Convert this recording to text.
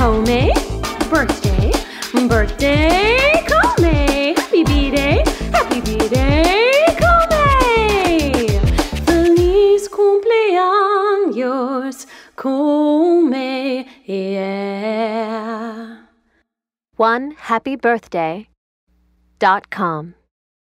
Kome, birthday, birthday, come happy birthday, happy birthday, Kome. Feliz cumpleaños, come yeah. One happy birthday dot com.